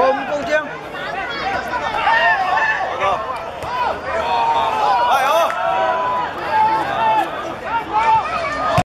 Boom.